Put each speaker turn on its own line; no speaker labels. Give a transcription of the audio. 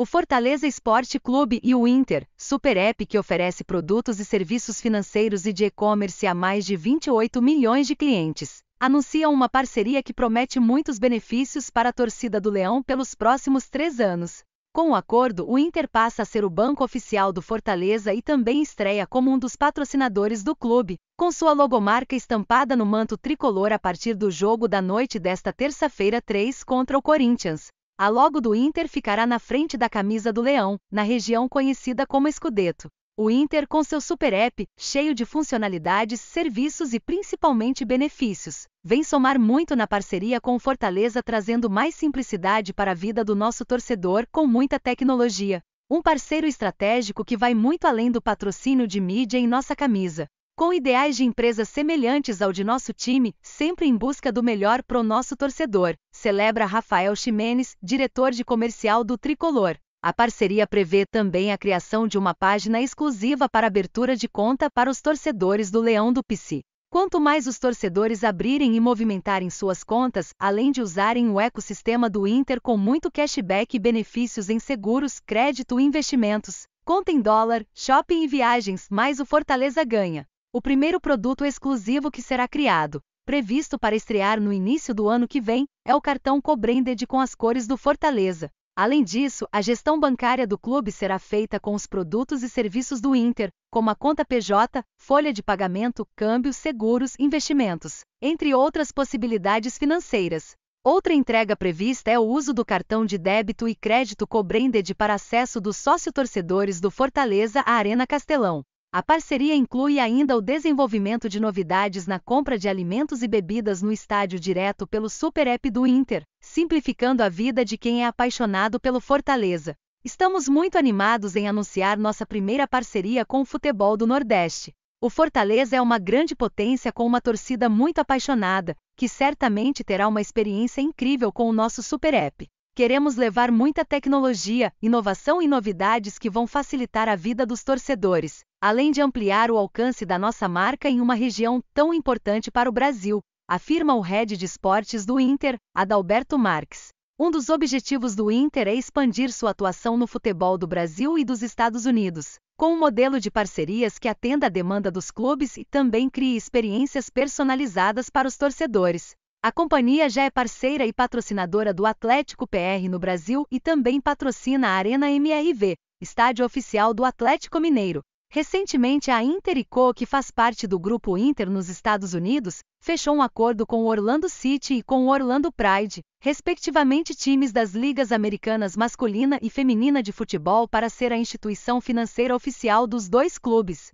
O Fortaleza Esporte Clube e o Inter, super app que oferece produtos e serviços financeiros e de e-commerce a mais de 28 milhões de clientes, anunciam uma parceria que promete muitos benefícios para a torcida do Leão pelos próximos três anos. Com o acordo, o Inter passa a ser o banco oficial do Fortaleza e também estreia como um dos patrocinadores do clube, com sua logomarca estampada no manto tricolor a partir do jogo da noite desta terça-feira 3 contra o Corinthians. A logo do Inter ficará na frente da camisa do Leão, na região conhecida como Scudetto. O Inter, com seu super app, cheio de funcionalidades, serviços e principalmente benefícios, vem somar muito na parceria com o Fortaleza, trazendo mais simplicidade para a vida do nosso torcedor com muita tecnologia. Um parceiro estratégico que vai muito além do patrocínio de mídia em nossa camisa com ideais de empresas semelhantes ao de nosso time, sempre em busca do melhor pro nosso torcedor, celebra Rafael Ximenes, diretor de comercial do Tricolor. A parceria prevê também a criação de uma página exclusiva para abertura de conta para os torcedores do Leão do PC. Quanto mais os torcedores abrirem e movimentarem suas contas, além de usarem o ecossistema do Inter com muito cashback e benefícios em seguros, crédito e investimentos, conta em dólar, shopping e viagens, mais o Fortaleza ganha. O primeiro produto exclusivo que será criado, previsto para estrear no início do ano que vem, é o cartão Cobranded com as cores do Fortaleza. Além disso, a gestão bancária do clube será feita com os produtos e serviços do Inter, como a conta PJ, folha de pagamento, câmbio, seguros, investimentos, entre outras possibilidades financeiras. Outra entrega prevista é o uso do cartão de débito e crédito Cobranded para acesso dos sócio-torcedores do Fortaleza à Arena Castelão. A parceria inclui ainda o desenvolvimento de novidades na compra de alimentos e bebidas no estádio direto pelo Super App do Inter, simplificando a vida de quem é apaixonado pelo Fortaleza. Estamos muito animados em anunciar nossa primeira parceria com o futebol do Nordeste. O Fortaleza é uma grande potência com uma torcida muito apaixonada, que certamente terá uma experiência incrível com o nosso Super App. Queremos levar muita tecnologia, inovação e novidades que vão facilitar a vida dos torcedores, além de ampliar o alcance da nossa marca em uma região tão importante para o Brasil, afirma o head de esportes do Inter, Adalberto Marques. Um dos objetivos do Inter é expandir sua atuação no futebol do Brasil e dos Estados Unidos, com um modelo de parcerias que atenda à demanda dos clubes e também crie experiências personalizadas para os torcedores. A companhia já é parceira e patrocinadora do Atlético PR no Brasil e também patrocina a Arena MRV, estádio oficial do Atlético Mineiro, Recentemente, a Inter&Co, que faz parte do grupo Inter nos Estados Unidos, fechou um acordo com o Orlando City e com o Orlando Pride, respectivamente times das ligas americanas masculina e feminina de futebol para ser a instituição financeira oficial dos dois clubes.